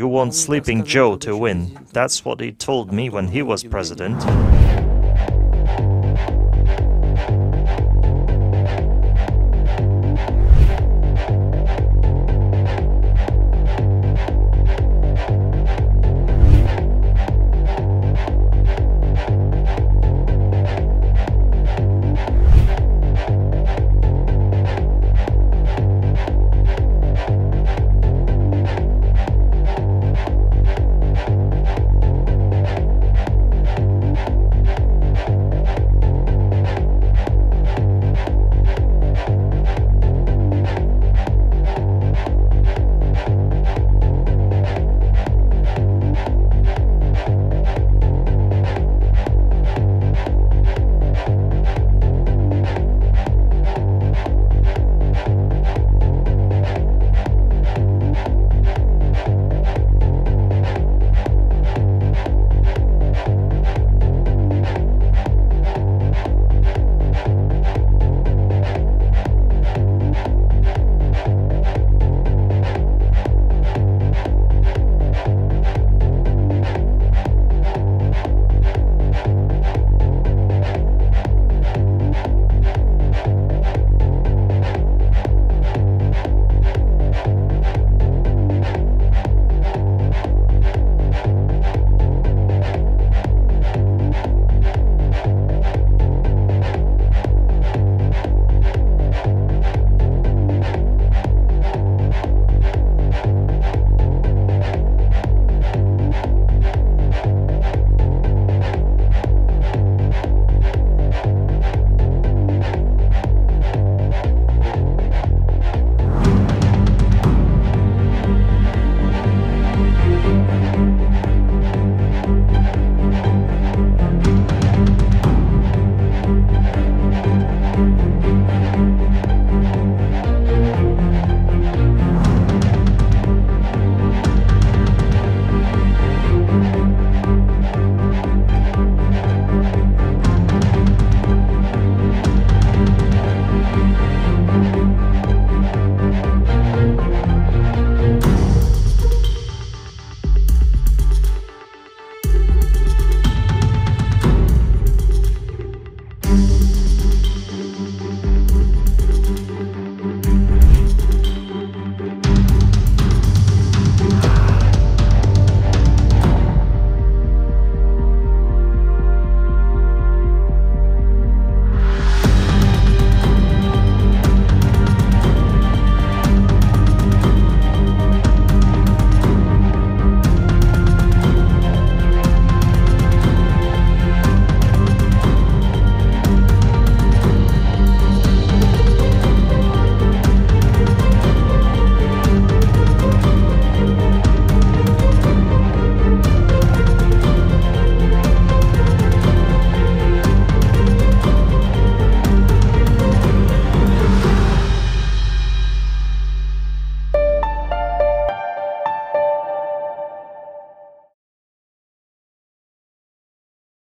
You want Sleeping Joe to win. That's what he told me when he was president.